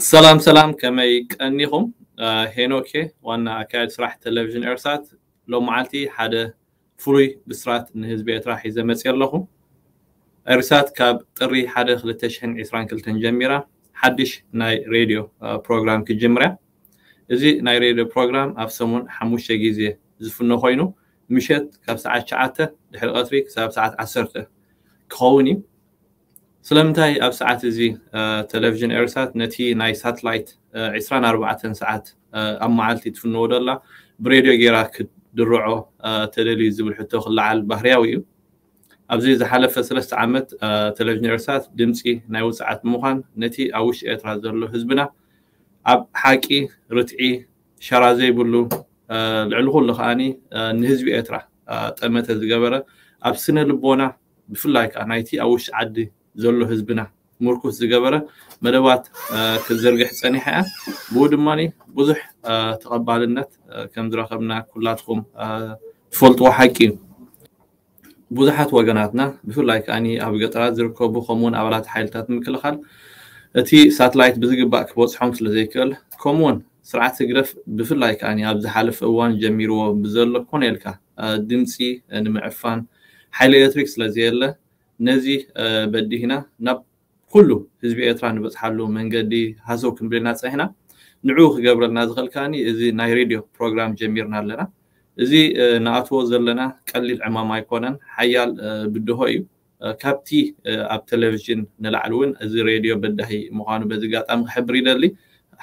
سلام سلام كما يقنيهم آه، هينوكي وانا اكاد صراحة تلفزيون ارسات لو معلتي حدا فري بسرات ان حزبيت راح يزمس يلهم ارسات كاب تري حدا خلتشن عسران كلتن جميرا حدش ناي راديو آه، بروجرام كجمرة ازي ناي راديو بروجرام افسمون حموشة جيزي زفنو خوينو مشيت كاب ساعة شعاته لحل قطري ساعة عسرته كوني ስለምንታይ ኣብ ሰዓት እዚ ቴሌቭዥን ኤርሳት ነቲ ናይ ሳትላይት 24 ሰዓት ኣብ መዓልቲ ትፍንዎ ደላ ብሬድዮ ጌራ ክድርዖ ተደልዩ ዝብል ሕቶ ክለዓል ባህርያዊ እዩ ኣብዚ ዝሓለፈ ሰለስተ ዓመት ቴሌቭዥን ኤርሳት ድምፂ ናይ ውፅዓት ብምኳን ነቲ ኣብ ውሽጢ ኤርትራ ዘሎ ህዝብና ኣብ ሓቂ ርትዒ ሸራ ዘይብሉ ልዕሊ ኩሉ ከዓኒ ንህዝቢ ኤርትራ ጠመተ ዝገበረ ኣብ ስነ ልቦና ብፍላይ ከዓ ናይቲ ኣብ ውሽጢ ዓዲ ዘሎ ህዝብና ምርኩስ ዝገበረ መደባት ክዘርግሕ ፀኒሐ እያ ብኡ ድማኒ ብዙሕ ተቐባልነት ከም ዝረኸብና ኩላትኩም ትፈልጥዎ ሓቂ እዩ ብዙሓት ወገናትና ብፍላይ ከዓኒ ኣብ ገጠራት ዝርከቡ ከምኡውን ኣባላት ሓይልታት ምክልኻል እቲ ሳትላይት ብዝግባእ ክበፅሖም ስለዘይክእል ከምኡውን ስርዓት ትግረፍ ብፍላይ ከዓኒ ኣብ ዝሓለፈ እዋን ጀሚርዎ ብዘሎ ኮነ ኢልካ ድምፂ ንምዕፋን ሓይሊ ኤሌክትሪክ ስለዘየለ ነዚ በዲህና ናብ ኩሉ ህዝቢ ኤርትራ ንበፅሓሉ መንገዲ ሃሰብ ክንብልና ፀኒሕና ንዕኡ ክገብረልና ዝኽእል ከዓኒ እዚ ናይ ሬድዮ ፕሮግራም ጀሚርና ኣለና እዚ ንኣትዎ ዘለና ቀሊል ዕማም ኣይኮነን ሓያል ብድሆ እዩ ካብቲ ኣብ ቴሌቭዥን ንላዕሊ እውን እዚ ሬድዮ በዳሂ ምኳኑ በዚ ጋጣሚ ክሕብር ይደሊ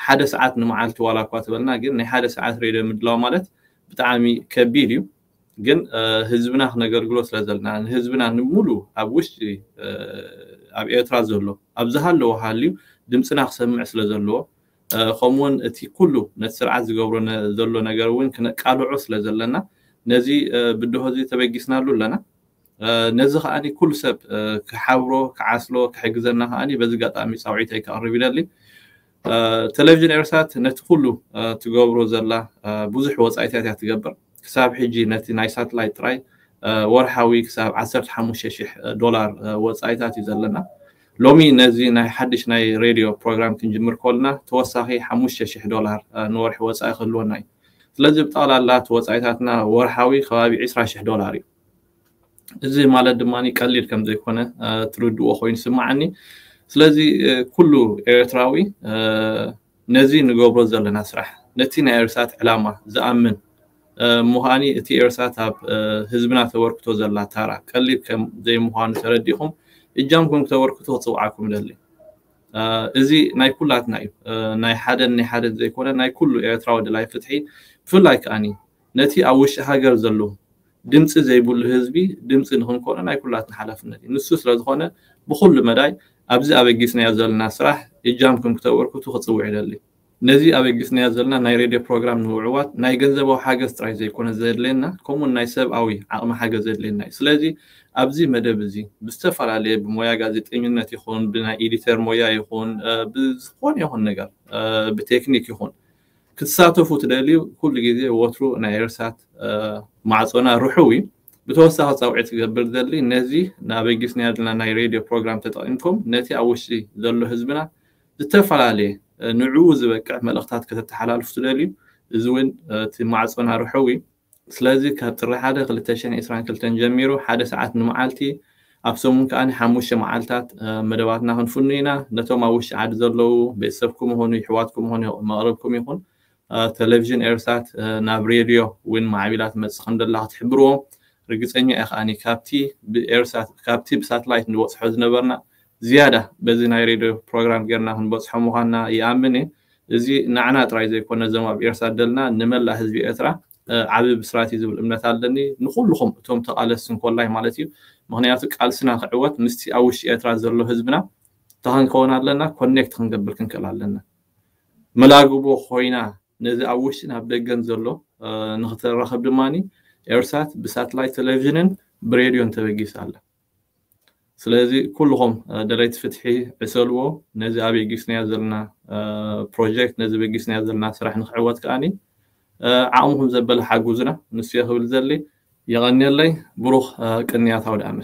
ሓደ ሰዓት ንመዓልቲ ዋላ እኳ ትበልና ግን ናይ ሓደ ሰዓት ሬድዮ ምድላው ማለት ብጣዕሚ ከቢድ እዩ ግን ህዝብና ክነገልግሎ ስለ ዘለና ህዝብና ንሙሉ ኣብ ውሽጢ ኣብ ኤርትራ ዘሎ ኣብዝሃለዎ ሃልዩ ድምፅና ክሰምዕ ስለ ዘለዎ ከምኡውን እቲ ኩሉ ነቲ ስርዓት ዝገብሮ ዘሎ ነገር እውን ክነቃልዑ ስለ ዘለና ነዚ ብድሆ እዚ ተበጊስናሉ ኣለና ነዚ ከዓኒ ኩሉ ሰብ ክሓብሮ ክዓስሎ ክሕግዘና ከዓኒ በዚ ጋጣሚ ፃውዒተይ ክቅርብ ይደሊ ቴሌቭዥን ኤርሳት ነቲ ኩሉ ትገብሮ ዘላ ብዙሕ ወፃኢታት እያ ትገብር ክሳብ ሕጂ ነቲ ናይ ሳተላይት ጥራይ ወርሓዊ ክሳብ 15000 ዶላር ወፃኢታት እዩ ዘለና ሎሚ ነዚ ናይ ሓድሽ ናይ ሬድዮ ፕሮግራም ክንጅምር ከልና ተወሳኺ 5000 ዶላር ንወርሒ ወፃኢ ክህልወና እዩ ስለዚ ብጠቕላላ እቲ ወፃኢታትና ወርሓዊ ከባቢ 20000 ዶላር እዩ እዚ ማለት ድማ ቀሊል ከም ዘይኮነ ትርድኦ ኮይኑ ስማዓኒ ስለዚ ኩሉ ኤርትራዊ ነዚ ንገብሮ ዘለና ስራሕ ነቲ ናይ እርሳት ዕላማ ዝኣምን ምዃኒ እቲ ኤርትራት ኣብ ህዝብና ተበርክቶ ዘላ ታራ ቀሊል ከም ዘይምዃኑ ተረዲኹም እጃምኩም ክተበርክቶ ክፅውዓኩም ደሊ እዚ ናይ ኩላትና እዩ ናይ ሓደን ናይ ሓደን ዘይኮነ ናይ ኩሉ ኤርትራዊ ድላይ ፍትሒ ብፍላይ ከዓኒ ነቲ ኣብ ውሽጢ ሃገር ዘሎ ድምፂ ዘይብሉ ህዝቢ ድምፂ ንክንኮነ ናይ ኩላትና ሓላፍነት እዩ ንሱ ስለዝኮነ ብኩሉ መዳይ ኣብዚ ኣበጊስናዮ ዘለና ስራሕ እጃምኩም ክተበርክቱ ክፅውዕ ይደሊ نزي أبي قسنا يزلنا ناي راديو بروغرام نوعوات ناي حاجة ستراي زي كون لنا كومون ناي أوي عقم حاجة زيد لنا سلازي أبزي مدبزي بستفر عليه بمويا قازي تقيمنا تيخون بنا إيدي تير مويا يخون بزخون يخون نقال بتكنيك يخون كتساتو فوت دالي كل جيزي وترو ناي مع صنا روحوي بتوسعها صوعت قبل دالي نزي نابي قسنا يزلنا ناي راديو بروغرام تتقيمكم نتي أوشي زلو هزبنا بستفر عليه نعوز بك ملخطات كتبت حلال فتلالي زوين تي معصونها روحوي سلازي كترح هذا غلتشين إسرائيل كلتن جميرو حدا ساعات نمعالتي أبسومون كأني حموش معالتات مدواتنا هون فنينا نتو ما وش عاد زلو بيسفكم هون يحواتكم هون مقربكم يخون تلفزيون إرسات نابريريو وين معابلات مسخند الله تحبروه رجس إني أخ أني كابتي بإرسات كابتي بساتلايت نوصح حزن برنا ዝያዳ በዚ ናይ ሬድዮ ፕሮግራም ጌርና ክንበፅሖ ምኳንና ይኣምን እየ እዚ ንዓና ጥራይ ዘይኮነ ዞም ኣብ ኤርትራ ደልና ንመላእ ህዝቢ ኤርትራ ዓብ ብስራት እዩ ዝብል እምነት ኣለኒ ንኩልኩም እቶም ተቃለስቲ ንኮላይ ማለት እዩ ምክንያቱ ቃልስና ክዕወት ምስቲ ኣብ ውሽጢ ኤርትራ ዘሎ ህዝብና ተክንከውን ኣለና ኮኔክት ክንገብር ክንክእል ኣለና መላግቦ ኮይና ነዚ ኣብ ውሽጢ ናብ ደገን ዘሎ ንክትረከብ ድማኒ ኤርሳት ብሳትላይት ቴሌቭዥንን ብሬድዮን ተበጊስ ኣለ سلازي كلهم دريت فتحي عسلو نزي ابي جيسنا زلنا بروجكت نزي بي جيسنا زلنا سرح نخعوات كاني عامهم زبل حاجوزنا نسيه بالزلي يغني اللي بروح كنيات حول